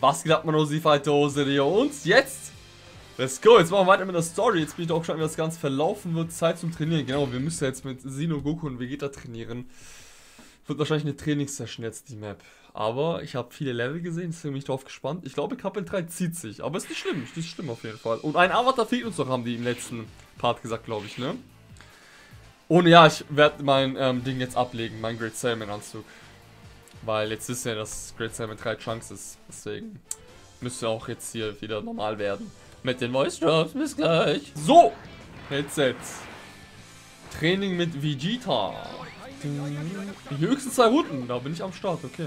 Was geht ab, man Fighter Hose Und jetzt, let's go. Jetzt machen wir weiter mit der Story. Jetzt bin ich auch schon, wie das Ganze verlaufen wird. Zeit zum Trainieren. Genau, wir müssen jetzt mit Sino, Goku und Vegeta trainieren. Wird wahrscheinlich eine Trainingssession jetzt, die Map. Aber ich habe viele Level gesehen, deswegen bin ich drauf gespannt. Ich glaube, Kapitel 3 zieht sich. Aber ist nicht schlimm, ist nicht schlimm auf jeden Fall. Und ein Avatar fehlt uns noch, haben die im letzten Part gesagt, glaube ich, ne? Und ja, ich werde mein ähm, Ding jetzt ablegen, mein Great Salmon Anzug. Weil jetzt ist ja, dass Great Salmon 3 Chunks ist. Deswegen müsste auch jetzt hier wieder normal werden. Mit den Voice Drops, bis gleich. So, Headset. Training mit Vegeta. Die höchsten zwei Runden, da bin ich am Start, okay.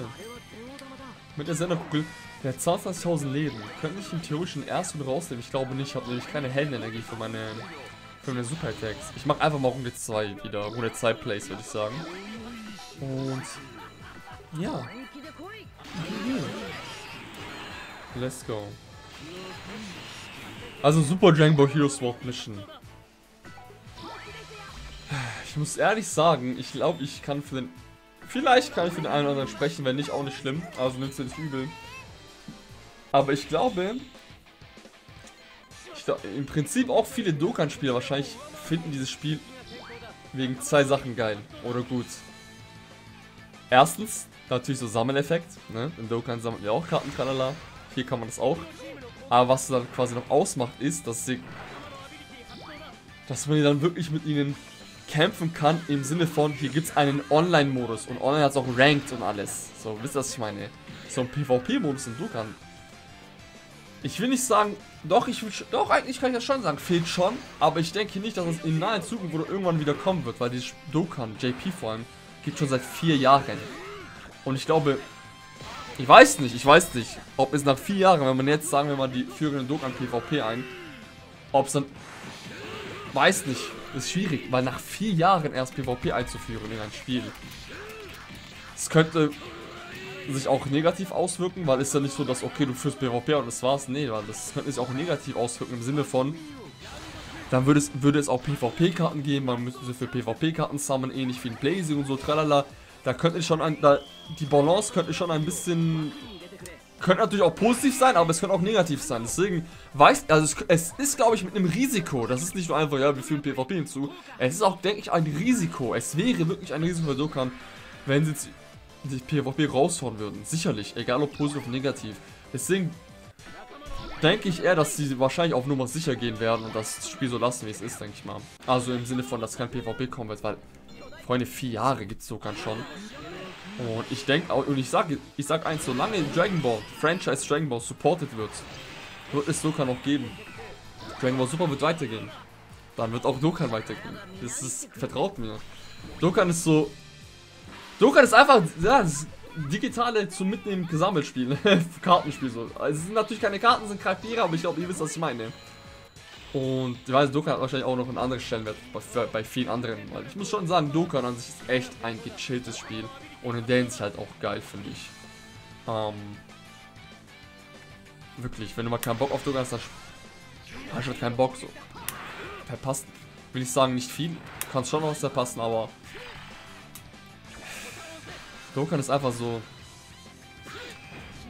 Mit der Senderkugel. Der hat 22.000 Leben. Könnte ich ihn theoretisch in ersten rausnehmen? Ich glaube nicht. Ich habe nämlich keine Heldenenergie für meine für meine Super Attacks. Ich mache einfach mal Runde 2 wieder. Runde 2 Plays, würde ich sagen. Und ja. Let's go. Also Super Dragon Ball Hero Sword Mission. Ich muss ehrlich sagen, ich glaube, ich kann für den... Vielleicht kann ich für den einen oder anderen sprechen, wenn nicht, auch nicht schlimm. Also nimmst du nicht übel. Aber ich glaube, ich glaub, im Prinzip auch viele Dokkan-Spieler wahrscheinlich finden dieses Spiel wegen zwei Sachen geil oder gut. Erstens, natürlich so Sammeleffekt, ne? In Dokkan sammelt wir auch Karten, tralala. Hier kann man das auch. Aber was dann quasi noch ausmacht, ist, dass sie dass man dann wirklich mit ihnen kämpfen kann im Sinne von, hier gibt es einen Online-Modus und Online hat es auch Ranked und alles. So, wisst ihr, was ich meine? So ein PvP-Modus in Dokkan ich will nicht sagen, doch, ich will, doch, eigentlich kann ich das schon sagen, fehlt schon, aber ich denke nicht, dass es in naher Zukunft oder irgendwann wieder kommen wird, weil dieses Dokkan, JP vor allem, gibt schon seit vier Jahren. Und ich glaube, ich weiß nicht, ich weiß nicht, ob es nach vier Jahren, wenn man jetzt sagen wir mal die führenden Dokkan PvP ein, ob es dann, weiß nicht, ist schwierig, weil nach vier Jahren erst PvP einzuführen in ein Spiel. Es könnte sich auch negativ auswirken, weil ist ja nicht so, dass, okay, du führst PvP und das war's. Nee, weil das könnte sich auch negativ auswirken im Sinne von, dann würde es, würde es auch PvP-Karten geben, man müsste sie für PvP-Karten sammeln, ähnlich wie in Blazing und so, tralala. Da könnte schon ein, da, die Balance könnte schon ein bisschen, könnte natürlich auch positiv sein, aber es könnte auch negativ sein. Deswegen weiß, also es, es ist, glaube ich, mit einem Risiko. Das ist nicht nur einfach, ja, wir führen PvP hinzu. Es ist auch, denke ich, ein Risiko. Es wäre wirklich ein Risiko für Dokkan, wenn sie die PvP raushauen würden. Sicherlich, egal ob positiv oder negativ. Deswegen denke ich eher, dass sie wahrscheinlich auf Nummer sicher gehen werden und das Spiel so lassen, wie es ist, denke ich mal. Also im Sinne von, dass kein PvP kommen wird, weil, Freunde, vier Jahre gibt es sogar schon. Und ich denke, und ich sage ich sag eins, solange Dragon Ball, Franchise Dragon Ball supported wird, wird es Dokkan noch geben. Dragon Ball Super wird weitergehen. Dann wird auch Dokkan weitergehen. Das ist, vertraut mir. Dokkan ist so Dokkan ist einfach, ja, das digitale zum Mitnehmen Gesammelspiel. Kartenspiel so. Also es sind natürlich keine Karten, es sind Charaktere, aber ich glaube, ihr wisst, was ich meine. Und ich weiß, Dokkan hat wahrscheinlich auch noch einen anderen Stellenwert bei, bei vielen anderen. Weil ich muss schon sagen, Dokkan an sich ist echt ein gechilltes Spiel. Und in der Hinsicht halt auch geil, finde ich. Ähm, wirklich, wenn du mal keinen Bock auf Dokkan hast, dann hast du halt keinen Bock so. Verpasst, will ich sagen, nicht viel. Kannst schon noch was verpassen, aber Dokkan ist einfach so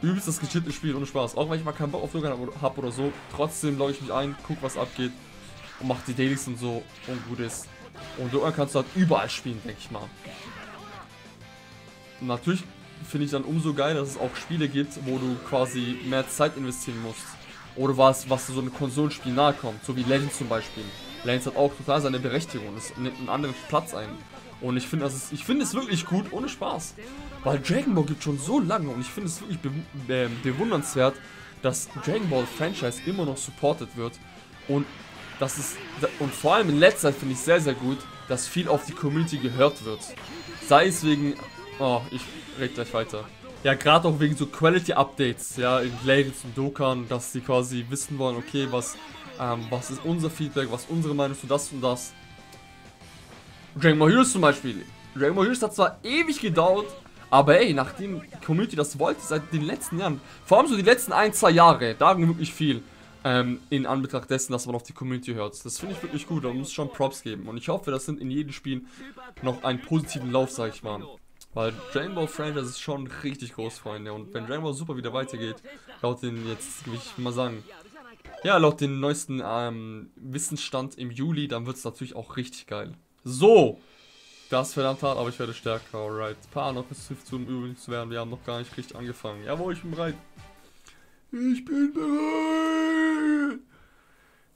übelst das gechillte Spiel, ohne Spaß. Auch wenn ich mal keinen Bock auf Dokkan habe oder so, trotzdem logge ich mich ein, guck was abgeht und mach die Dailies und so und gut ist. Und Dokkan kannst du halt überall spielen, denke ich mal. Und natürlich finde ich dann umso geil, dass es auch Spiele gibt, wo du quasi mehr Zeit investieren musst. Oder was, was so einem Konsolenspiel nahe kommt, so wie Legends zum Beispiel. Legends hat auch total seine Berechtigung, es nimmt einen anderen Platz ein. Und ich finde es, es wirklich gut, ohne Spaß. Weil Dragon Ball gibt schon so lange und ich finde es wirklich be be bewundernswert, dass Dragon Ball Franchise immer noch supported wird. Und das ist, und vor allem in letzter Zeit finde ich sehr, sehr gut, dass viel auf die Community gehört wird. Sei es wegen, oh, ich rede gleich weiter. Ja, gerade auch wegen so Quality Updates, ja, in Legends und Dokkan, dass sie quasi wissen wollen, okay, was, ähm, was ist unser Feedback, was unsere Meinung zu das und das. Dragon Ball Heroes zum Beispiel. Dragon Ball Heroes hat zwar ewig gedauert, aber ey, nachdem die Community das wollte, seit den letzten Jahren, vor allem so die letzten ein, zwei Jahre, da ging wirklich viel ähm, in Anbetracht dessen, dass man auf die Community hört. Das finde ich wirklich gut, da muss schon Props geben. Und ich hoffe, das sind in jedem Spiel noch einen positiven Lauf, sag ich mal. Weil Dragon Ball Franchise ist schon richtig groß, Freunde. Und wenn Dragon Ball Super wieder weitergeht, laut den jetzt, wie ich mal sagen, ja, laut den neuesten ähm, Wissensstand im Juli, dann wird es natürlich auch richtig geil. So, das verdammt hart, aber ich werde stärker. Alright, paar noch bis zum Übrigen zu werden. Wir haben noch gar nicht richtig angefangen. Jawohl, ich bin bereit. Ich bin bereit.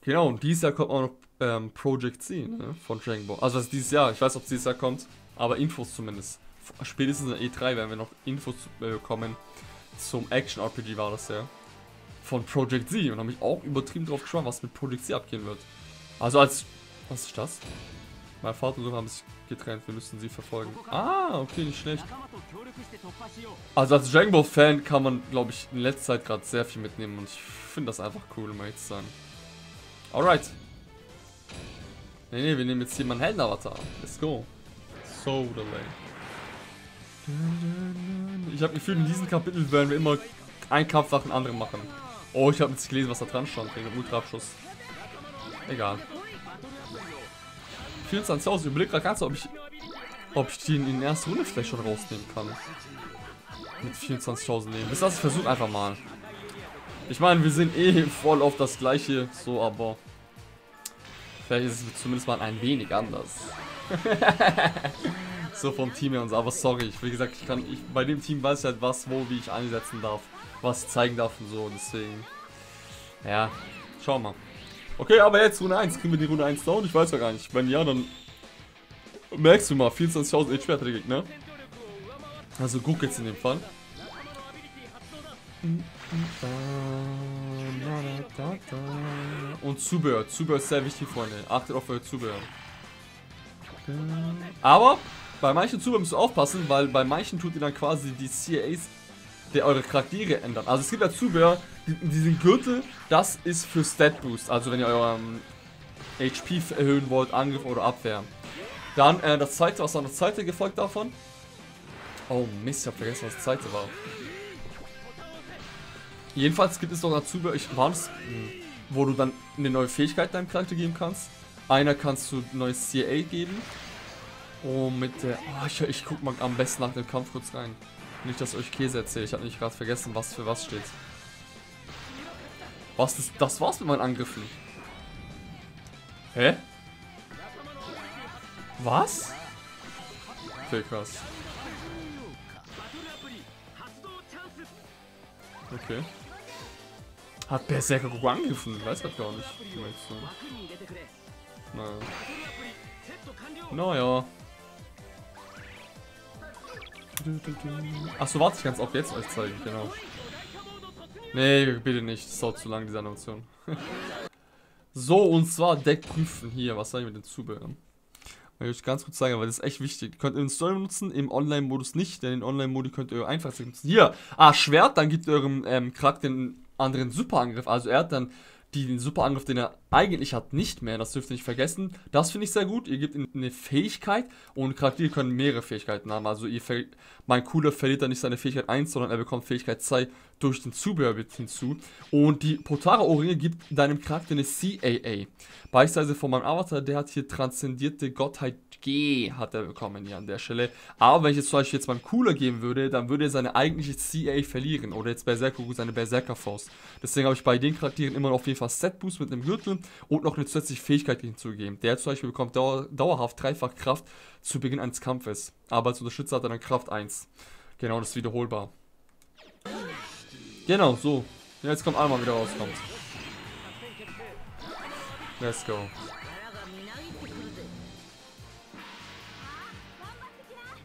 Genau, und dieses Jahr kommt auch noch ähm, Project C ne, von Dragon Ball. Also ist dieses Jahr. Ich weiß, ob es dieses Jahr kommt, aber Infos zumindest spätestens in E3 werden wir noch Infos bekommen zum Action-RPG war das ja. Von Project Z und habe mich auch übertrieben drauf gespannt, was mit Project Z abgehen wird. Also als... Was ist das? Mein Vater und Sohn haben sich getrennt, wir müssen sie verfolgen. Ah, okay, nicht schlecht. Also als Dragon Ball Fan kann man, glaube ich, in letzter Zeit gerade sehr viel mitnehmen und ich finde das einfach cool, um ehrlich zu sein. Alright. Ne, ne, wir nehmen jetzt hier meinen Helden-Avatar. Let's go. So, delay. Ich habe Gefühl, in diesem Kapitel werden wir immer einen Kampf nach dem anderen machen. Oh, ich habe jetzt gelesen, was da dran stand, wegen Ultraabschuss. Egal. 24.000, ich überlege gerade ganz, ob ich, ob ich die in der ersten Runde vielleicht schon rausnehmen kann. Mit 24.000 nehmen. Bis das ich versuche einfach mal. Ich meine, wir sind eh voll auf das gleiche, so, aber vielleicht ist es zumindest mal ein wenig anders. so vom Team her und so. Aber sorry, ich, wie gesagt, ich kann, ich, bei dem Team weiß ich halt was, wo, wie ich einsetzen darf, was ich zeigen darf und so. Deswegen, ja, schau mal. Okay, aber jetzt Runde 1. Kriegen wir die Runde 1 down? Ich weiß ja gar nicht. Wenn ja, dann merkst du mal, 24.000 HP hat der Gegner. Also guck jetzt in dem Fall. Und Zubehör. Zubehör ist sehr wichtig, Freunde. Achtet auf euer Zubehör. Aber bei manchen Zubehör müsst ihr aufpassen, weil bei manchen tut ihr dann quasi die CAs der eure Charaktere ändern. Also es gibt ja Zubehör, diesen Gürtel, das ist für Stat Boost, also wenn ihr euren HP erhöhen wollt, Angriff oder Abwehr. Dann äh, das zweite, was war das zweite gefolgt davon? Oh Mist, ich hab vergessen, was das zweite war. Jedenfalls gibt es noch dazu, ich war das, wo du dann eine neue Fähigkeit deinem Charakter geben kannst. Einer kannst du ein neues CA geben. Und mit der, oh, ich, ich guck mal am besten nach dem Kampf kurz rein. Nicht, dass ich euch Käse erzähle. Ich habe nicht gerade vergessen, was für was steht. Was, das, das war's mit meinen Angriffen. Hä? Was? Okay, krass. Okay. Hat Berserker Goku angegriffen? Ich weiß das gar nicht. Naja. Naja. Achso, warte, ich es auch jetzt euch zeigen, genau. Nee, bitte nicht. Das dauert zu lang, diese Animation. so, und zwar Deck prüfen. Hier, was soll ich mit den Zubehör? Ich euch ganz kurz zeigen, weil das ist echt wichtig. Ihr könnt ihr den Story benutzen, im Online-Modus nicht, denn im Online-Modi könnt ihr einfach benutzen. Hier, ah, Schwert, dann gibt ihr eurem ähm, Charakter einen anderen Superangriff. Also er hat dann den Superangriff, den er eigentlich hat, nicht mehr. Das dürft ihr nicht vergessen. Das finde ich sehr gut. Ihr gebt ihm eine Fähigkeit und Charaktere können mehrere Fähigkeiten haben. Also ihr mein Cooler verliert dann nicht seine Fähigkeit 1, sondern er bekommt Fähigkeit 2 durch den Zubehör hinzu. Und die Potara-Ohrringe gibt deinem Charakter eine CAA. Beispielsweise von meinem Avatar, der hat hier transzendierte Gottheit G hat er bekommen hier an der Stelle. Aber wenn ich jetzt zum Beispiel jetzt beim Cooler geben würde, dann würde er seine eigentliche CA verlieren. Oder jetzt Berserker seine Berserker Faust. Deswegen habe ich bei den Charakteren immer noch auf jeden Fall Set Boost mit einem Gürtel und noch eine zusätzliche Fähigkeit hinzugegeben. Der zum Beispiel bekommt dauer, dauerhaft dreifach Kraft zu Beginn eines Kampfes. Aber als Unterstützer hat er dann Kraft 1. Genau, das ist wiederholbar. Genau, so. Jetzt kommt einmal wieder rauskommt. Let's go.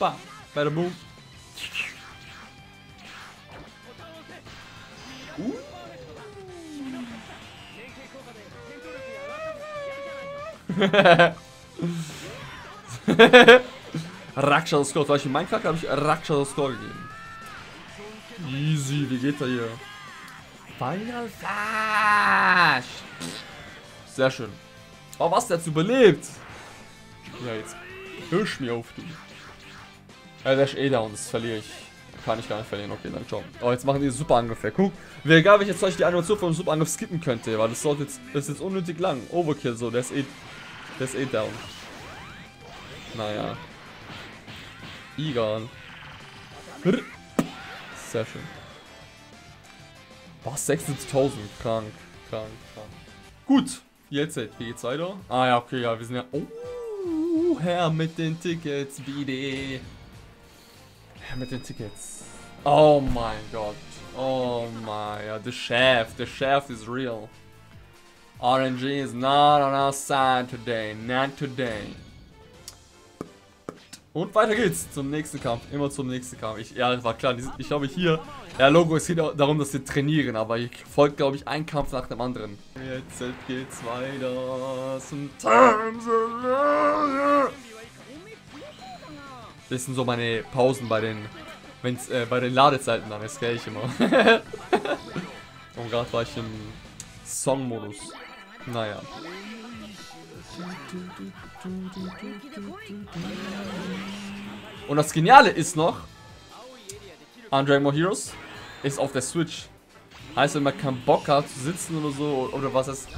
Pá, espera boom. Uh. Rakshasa Score. Zum Beispiel in Minecraft habe ich Rakshasa Score gegeben. Easy, wie geht er hier? Final Flash! Sehr schön. Oh, was, der hat überlebt? Ja, jetzt hirsch mir auf, du. Ja, der ist eh down, das verliere ich. Kann ich gar nicht verlieren, okay, dann ciao. Oh, jetzt machen die Superangriffe. Guck, wäre egal, wenn ich jetzt euch die Animation von dem Superangriff skippen könnte, weil das sollte jetzt, das ist jetzt unnötig lang. Overkill so, der ist eh, der ist eh down. Naja. Egal. Sehr schön. Was? 76.000. Krank, krank, krank. Gut. Jetzt, wie geht's weiter? Ah ja, okay, ja, wir sind ja... Oh, Herr mit den Tickets, bitte. Mit den Tickets. Oh mein Gott. Oh mein, ja, the chef, the chef is real. RNG is not on our side today, not today. Und weiter geht's zum nächsten Kampf. Immer zum nächsten Kampf. Ich, ja, war klar. Ich glaube hier, ja, Logo, es geht darum, dass wir trainieren, aber hier folgt, glaube ich, ein Kampf nach dem anderen. Jetzt geht's weiter zum Das sind so meine Pausen bei den, wenn's, äh, bei den Ladezeiten dann, das kenne ich immer. Und gerade war ich im Song-Modus. Naja. Und das Geniale ist noch, an Dragon Ball Heroes ist auf der Switch. Heißt, wenn man keinen Bock hat zu sitzen oder so, oder was ist.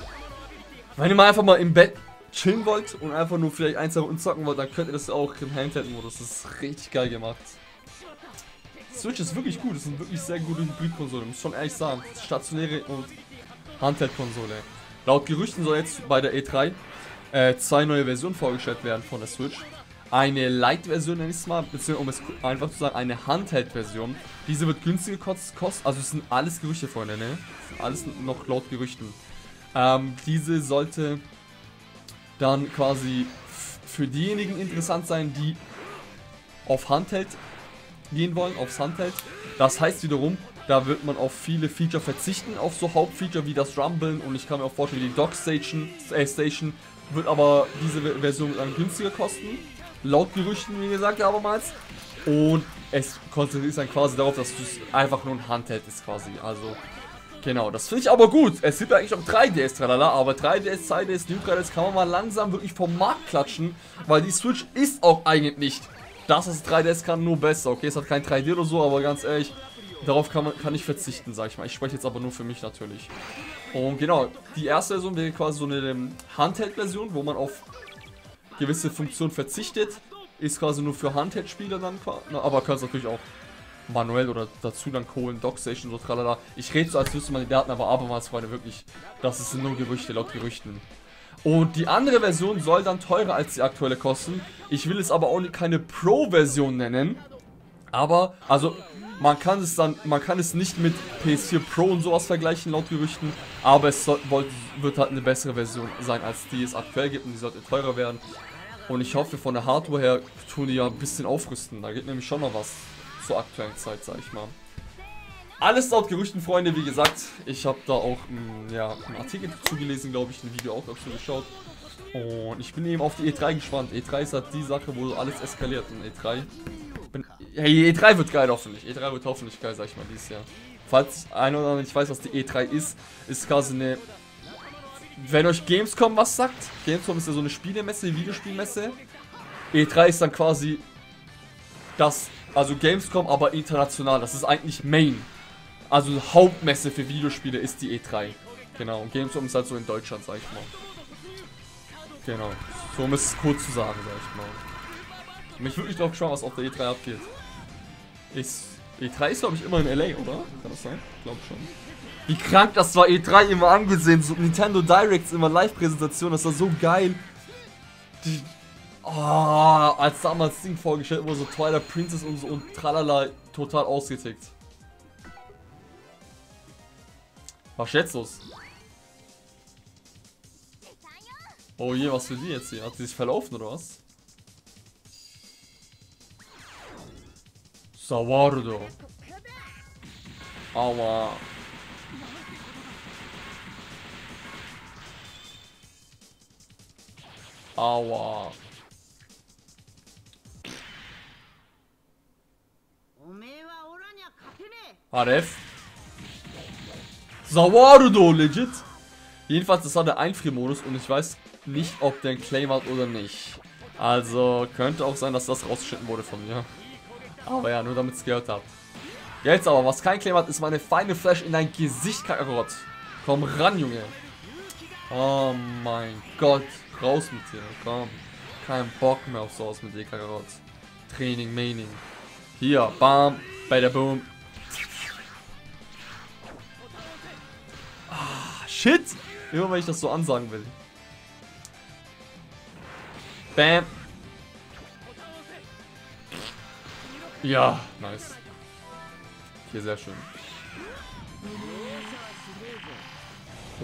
Wenn ihr mal einfach mal im Bett chillen wollt und einfach nur vielleicht ein, zwei Runden zocken wollt, dann könnt ihr das auch im Handheld-Modus. Das ist richtig geil gemacht. Switch ist wirklich gut, das sind wirklich sehr gute Hybrid-Konsolen, muss schon ehrlich sagen. Stationäre und Handheld-Konsole. Laut Gerüchten soll jetzt bei der E3 äh, zwei neue Versionen vorgestellt werden von der Switch. Eine Light-Version nenne ich es mal, beziehungsweise um es einfach zu sagen, eine Handheld-Version. Diese wird günstiger kosten, also es sind alles Gerüchte, Freunde, ne? Alles noch laut Gerüchten. Ähm, diese sollte dann quasi für diejenigen interessant sein, die auf Handheld gehen wollen, aufs Handheld. Das heißt wiederum, da wird man auf viele Feature verzichten, auf so Hauptfeature wie das Rumblen und ich kann mir auch vorstellen, die Dock Station, äh, Station wird aber diese Version dann günstiger kosten. Laut Gerüchten, wie gesagt, abermals. Und es konzentriert sich dann quasi darauf, dass es einfach nur ein Handheld ist quasi. Also, genau, das finde ich aber gut. Es gibt eigentlich auch 3DS, tralala, aber 3DS, 2DS, New 3DS kann man mal langsam wirklich vom Markt klatschen, weil die Switch ist auch eigentlich das, was 3DS kann, nur besser. Okay, es hat kein 3D oder so, aber ganz ehrlich, darauf kann, man, kann ich verzichten, sag ich mal. Ich spreche jetzt aber nur für mich natürlich. Und genau, die erste Version wäre quasi so eine ähm, Handheld-Version, wo man auf gewisse Funktionen verzichtet. Ist quasi nur für Handheld-Spieler dann, aber kannst natürlich auch manuell oder dazu dann holen, Dockstation, so tralala. Ich rede so, als wüsste man die Daten, aber abermals, Freunde, wirklich, das sind nur Gerüchte, laut Gerüchten. Und die andere Version soll dann teurer als die aktuelle kosten. Ich will es aber auch keine Pro-Version nennen. Aber, also, man kann es dann, man kann es nicht mit PS4 Pro und sowas vergleichen, laut Gerüchten. Aber es soll, wird halt eine bessere Version sein, als die es aktuell gibt. Und die sollte teurer werden. Und ich hoffe, von der Hardware her tun die ja ein bisschen aufrüsten. Da geht nämlich schon noch was zur aktuellen Zeit, sag ich mal. Alles laut Gerüchten, Freunde, wie gesagt. Ich habe da auch ein, ja, einen Artikel dazu gelesen, glaube ich, ein Video auch dazu geschaut. Und ich bin eben auf die E3 gespannt. E3 ist halt die Sache, wo alles eskaliert in E3. Bin, hey, E3 wird geil hoffentlich. E3 wird hoffentlich geil, sag ich mal, dieses Jahr. Falls einer oder andere nicht weiß, was die E3 ist, ist quasi eine... Wenn euch Gamescom was sagt, Gamescom ist ja so eine Spielemesse, Videospielmesse. E3 ist dann quasi das, also Gamescom, aber international. Das ist eigentlich Main. Also Hauptmesse für Videospiele ist die E3. Genau, und Gamescom ist halt so in Deutschland, sag ich mal. Genau, so um es kurz zu sagen, sag ich mal. Mich wirklich drauf gespannt, was auf der E3 abgeht. Ist, E3 ist glaube ich immer in LA, oder? Kann das sein? Ich glaube schon. Wie krank das war E3 immer angesehen, so Nintendo Directs immer Live-Präsentation, das war so geil. Die, oh, als damals Ding vorgestellt wurde, so Twilight Princess und so und tralala, total ausgetickt. Was jetzt los? Oh je, was für die jetzt hier? Hat sie sich verlaufen oder was? Sawardo. Aua. Aua. HDF. Sawarudo, legit. Jedenfalls, das war der Einfriermodus und ich weiß nicht, ob der einen Claim hat oder nicht. Also, könnte auch sein, dass das rausgeschnitten wurde von mir. Aber ja, nur damit es gehört habt. Jetzt aber, was kein Claim hat, ist meine feine Flash in dein Gesicht, Kakarot. Komm ran, Junge. Oh mein Gott. Raus mit dir, komm. Kein Bock mehr auf sowas mit dir, Kakarot. Training, Maining. Hier, bam, der Boom. Shit. Immer wenn ich das so ansagen will. Bam. Ja, nice. Hier sehr schön.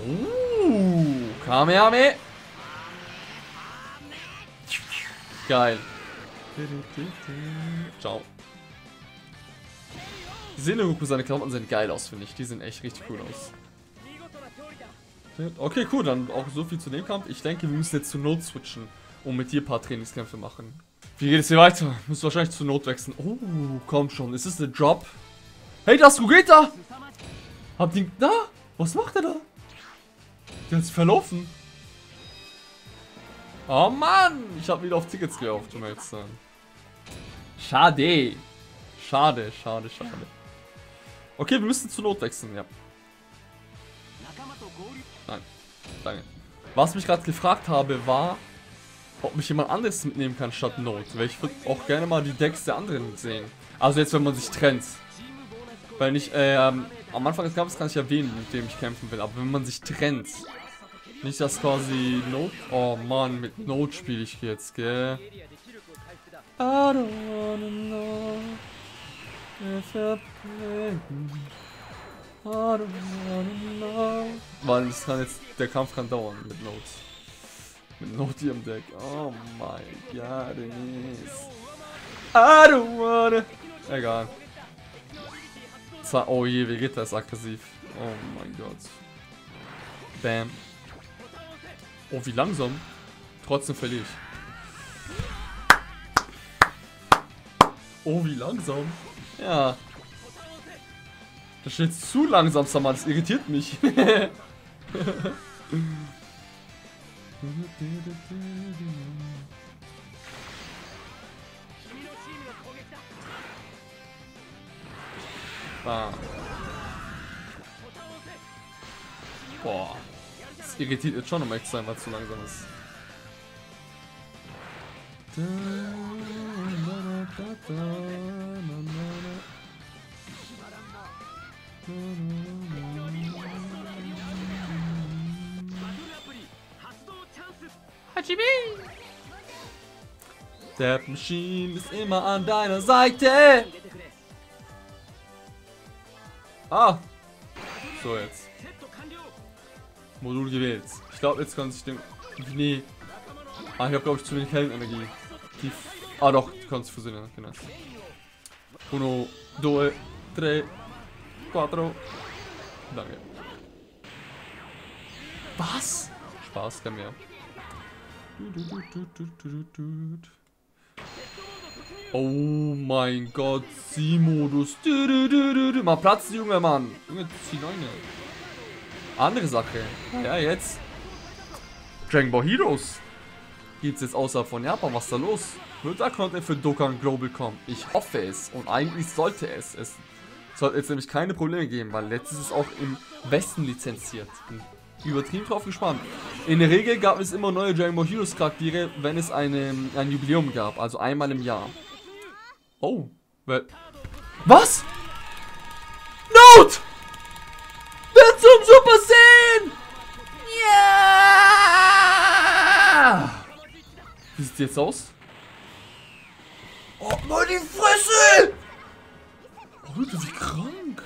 Uh, Kamehame. Geil. Ciao. Senogoku, seine Klamotten sehen geil aus, finde ich. Die sehen echt richtig cool aus. Okay, cool, dann auch so viel zu dem Kampf. Ich denke, wir müssen jetzt zu Not switchen und mit dir ein paar Trainingskämpfe machen. Wie geht es hier weiter? Müssen wahrscheinlich zu Not wechseln. Oh, komm schon. Ist es der Drop? Hey, das Gugeta! Habt ihn... Da? Was macht er da? Der hat sich verlaufen. Oh Mann! Ich habe wieder auf Tickets gehofft, um zu sein. Schade. Schade, schade, schade. Okay, wir müssen zu Not wechseln, ja. Nein, danke. Was mich gerade gefragt habe, war, ob mich jemand anderes mitnehmen kann statt Note. Weil ich würde auch gerne mal die Decks der anderen sehen. Also jetzt, wenn man sich trennt. Weil nicht, ähm, am Anfang des Kampfes kann ich erwähnen, mit dem ich kämpfen will. Aber wenn man sich trennt. Nicht, dass quasi Note... Oh Mann, mit Note spiele ich jetzt, gell? I don't wanna know if I know. Mann, das kann jetzt... Der Kampf kann dauern mit Notes. Mit Noti im Deck. Oh mein Gott, Denise. I don't wanna. Egal. Oh je, Vegeta ist aggressiv. Oh mein Gott. Bam. Oh, wie langsam. Trotzdem verliere ich. Oh, wie langsam. Ja. Das ist jetzt zu langsam, Samar. Das irritiert mich. Bam. Boah. Das irritiert jetzt schon, um echt zu sein, weil es zu langsam ist. Hachibi! Der Machine ist immer an deiner Seite! Ah! So jetzt. Modul gewählt. Ich glaube, jetzt kann sich dem... Nee. Ah, ich habe, glaube ich, zu wenig Heldenenergie. Die... Ah, doch, du kannst fusionieren. Genau. Uno, due, tre, quattro. Danke. Was? Spaß, kann mehr. Oh mein Gott, Sie-Modus. Mal Platz, Junge Mann. Junge, zieh neune. Andere Sache. Ja, jetzt. Dragon Ball Heroes. Gibt's jetzt außerhalb von Japan? Was ist da los? Wird da Content für Dokkan Global kommen? Ich hoffe es. Und eigentlich sollte es. Es sollte jetzt nämlich keine Probleme geben, weil letztes ist auch im Westen lizenziert. Bin übertrieben drauf gespannt. In der Regel gab es immer neue Dragon Ball Heroes Charaktere, wenn es eine, ein Jubiläum gab, also einmal im Jahr. Oh, was? Note! Wird zum Super Saiyan! Ja! Wie sieht jetzt aus? Oh, mal die Fresse! Alter, wie krank!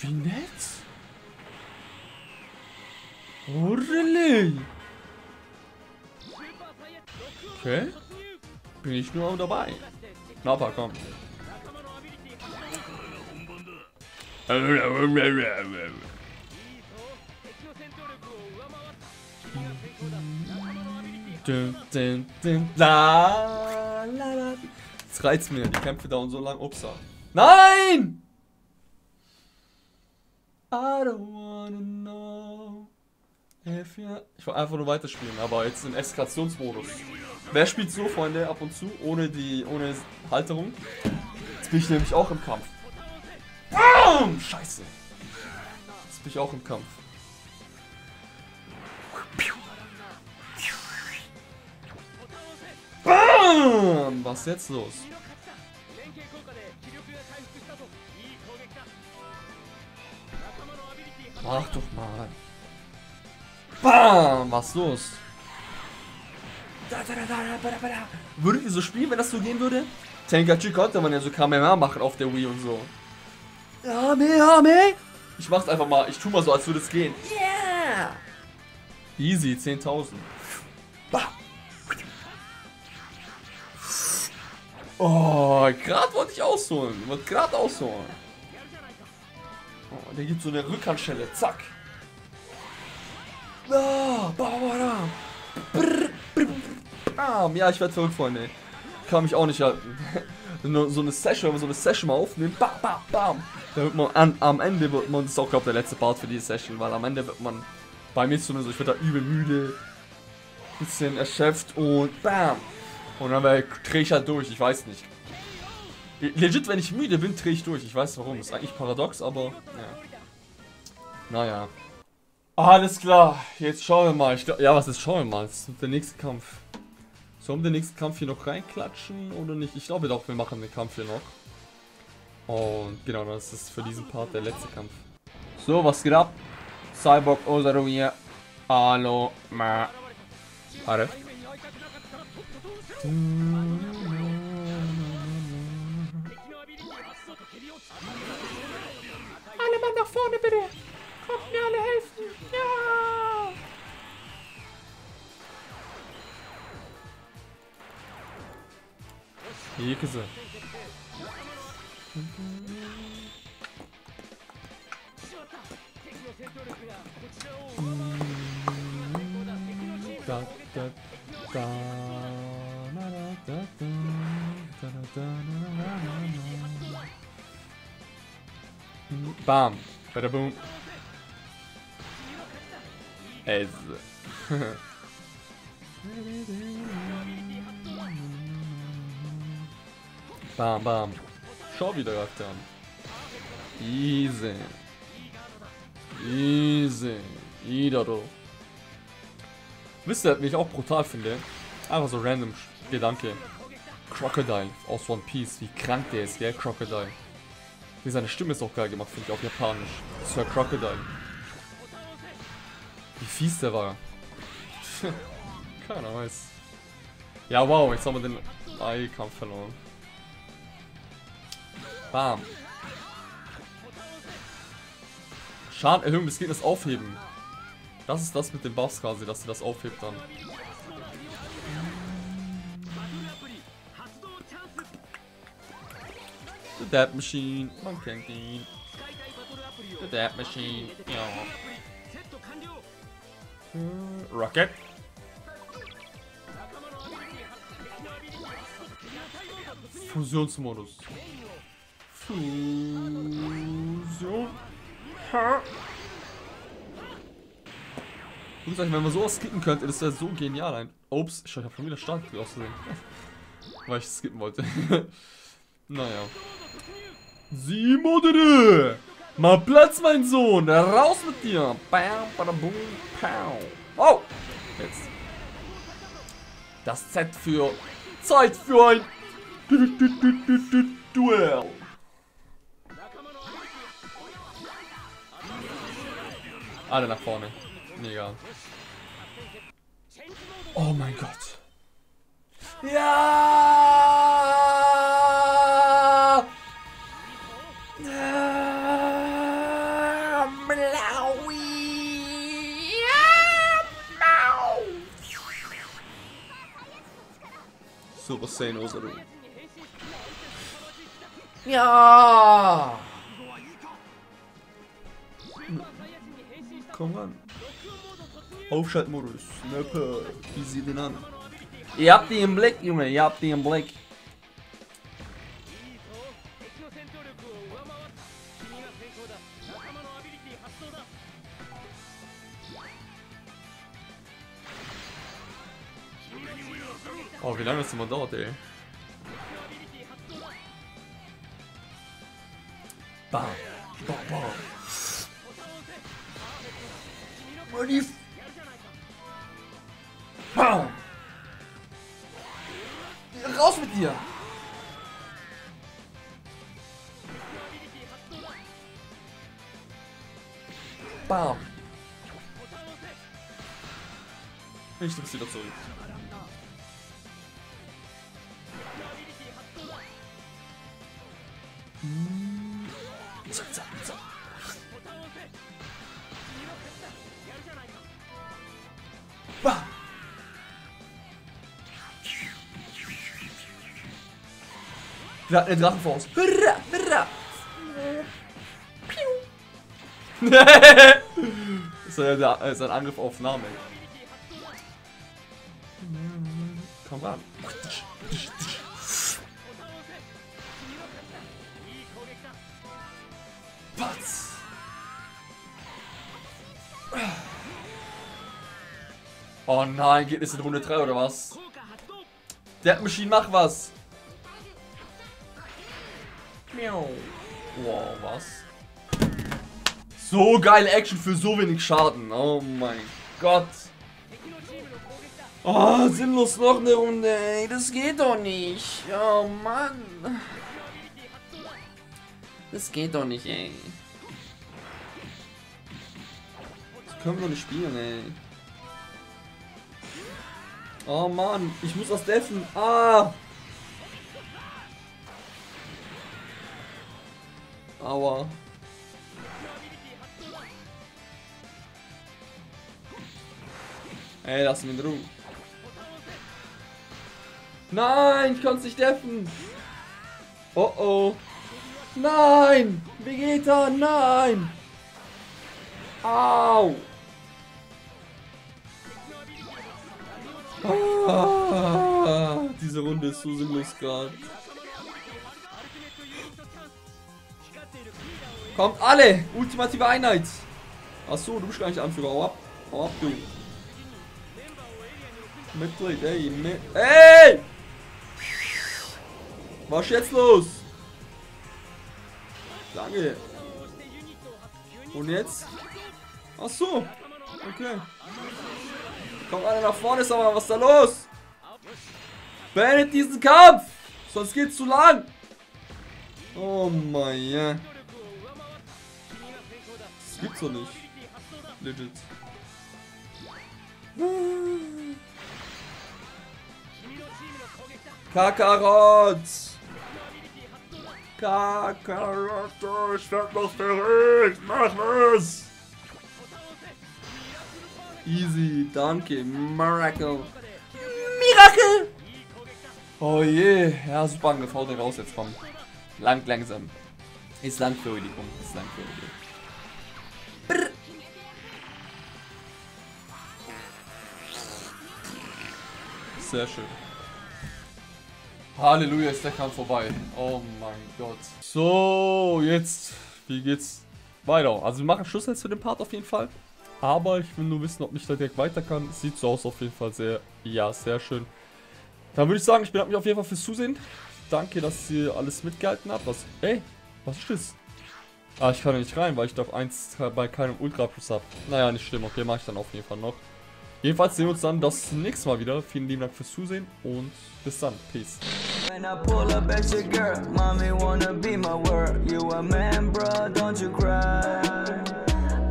Wie nett! Really? Okay. Bin ich nur dabei. Nappa, komm. Das reizt mir, die Kämpfe dauern so lang. Upsa. Nein! I don't wanna know if. Ich wollte einfach nur weiterspielen, aber jetzt in Eskalationsmodus. Wer spielt so, Freunde, ab und zu, ohne die, ohne Halterung? Jetzt bin ich nämlich auch im Kampf. Boom! Scheiße. Jetzt bin ich auch im Kampf. Bam! Was ist jetzt los? Mach doch mal. Bam! Was ist los? Würdet ihr so spielen, wenn das so gehen würde? Tenkachi konnte man ja so Kamehameha machen auf der Wii und so. Kamehameha! Ich mach's einfach mal. Ich tu mal so, als würde es gehen. Yeah! Easy, 10.000. Oh, gerade wollte ich ausholen. Ich wollte gerade ausholen. Oh, der gibt so eine Rückhandschelle. Zack. Ah, bam. Ja, ich werde verrückt, Freunde. Kann mich auch nicht halten. so eine Session, wenn man so eine Session mal aufnimmt, bam, bam, bam. Dann wird man an, am Ende wird man, das ist auch glaube der letzte Part für die Session, weil am Ende wird man, bei mir zumindest, ich werde da übel müde, bisschen erschöpft und bam. Und dann drehe ich halt durch, ich weiß nicht. Legit, wenn ich müde bin, drehe ich durch. Ich weiß warum. Ist eigentlich paradox, aber ja. Naja. Alles klar. Jetzt schauen wir mal. Glaub, ja, was ist? Schauen wir mal. Das ist der nächste Kampf. Sollen wir den nächsten Kampf hier noch reinklatschen oder nicht? Ich glaube doch, wir machen den Kampf hier noch. Und genau, das ist für diesen Part der letzte Kampf. So, was geht ab? Cyborg Osaru hier. Hallo, ma. Warte. Alle mal nach vorne bitte. Kommt mir alle helfen. Ja. İyi kızı. Bam. Bada boom. Ez. bam, bam. Schau wieder er an. Easy. Easy. Idaro. Wisst ihr, wie ich auch brutal finde? Einfach so random Gedanke. Crocodile aus One Piece. Wie krank der ist, gell? Crocodile. Wie seine Stimme ist auch geil gemacht, finde ich, auf Japanisch. Sir Crocodile. Wie fies der war. Keiner weiß. Ja, wow, jetzt haben wir den AI-Kampf verloren. Bam. Schadenerhöhung des Gegners aufheben. Das ist das mit den Buffs quasi, dass sie das aufhebt dann. The Dab Machine, man kennt ihn. The Dab Machine, ja. Hm, Rocket. Fusionsmodus. Fusion. Ha. Sagen, wenn man sowas skippen könnte, das wäre so genial. Ein Ups, ich habe schon wieder Start ausgesehen. Weil ich skippen wollte. naja. Sie modere! Mal Platz, mein Sohn! Raus mit dir! Bam, badabum, pow. Oh! Jetzt. Das Z für Zeit für ein du, du, du, Duell. Alle nach vorne. Egal. Oh mein Gott. Ja! Super Saiyan Osaru. Ja! Komm ran. Aufschaltmodus. Wie sieht den an? Ihr habt die im Blick, Junge. Ihr habt die im Blick. Lange das immer dauert, ey. Bam. Bam, bam. Money. Bam. Raus mit dir. Bam. Ich Zack, zack, zack. Bam. Wir hatten eine Drachenfaust. Hurra, hurra. Piu. das ist äh, sein Angriff auf Name. Komm ran. Oh nein, geht es in Runde 3 oder was? Dead Machine, mach was! Wow, was? So geile Action für so wenig Schaden. Oh mein Gott. Oh, sinnlos noch eine Runde, ey. Das geht doch nicht. Oh Mann. Das geht doch nicht, ey. Das können wir doch nicht spielen, ey. Oh Mann, ich muss das deffen. Ah! Aua. Ey, lass mich in Ruhe. Nein, ich konnte es nicht deffen. Oh oh. Nein! Vegeta, nein! Au! Diese Runde ist so sinnlos gerade. Kommt alle! Ultimative Einheit! Achso, du bist gar nicht Anführer. Hau ab. Hau ab, du. Mitglied, ey. Ey! Was ist jetzt los? Danke. Und jetzt? Ach so. Okay. Kommt einer nach vorne, sag mal, was ist da los? Beendet diesen Kampf! Sonst geht's zu lang! Oh mein. Das gibt's doch nicht. Legit. Kakarot! Kakarot, ich werd noch verrückt! Mach was! Easy, danke, Miracle. Miracle! Oh je, ja, super den raus jetzt, komm. Lang, langsam. Ist lang für die, komm, ist lang für die. Brr. Sehr schön. Halleluja, ist der Kampf vorbei. Oh mein Gott. So, jetzt, wie geht's weiter? Also wir machen Schluss jetzt für den Part auf jeden Fall. Aber ich will nur wissen, ob ich da direkt weiter kann. Sieht so aus auf jeden Fall sehr, ja, sehr schön. Dann würde ich sagen, ich bedanke mich auf jeden Fall fürs Zusehen. Danke, dass ihr alles mitgehalten habt. Was, ey, was ist das? Ah, ich kann da nicht rein, weil ich doch eins bei keinem Ultra Plus habe. Naja, nicht schlimm. Okay, mache ich dann auf jeden Fall noch. Jedenfalls sehen wir uns dann das nächste Mal wieder. Vielen lieben Dank fürs Zusehen und bis dann. Peace. When I pull up at your girl, mommy wanna be my world. You a man, bro, don't you cry.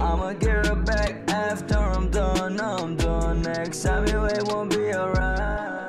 I'ma get her back after I'm done, I'm done. Next time you ain't won't be around.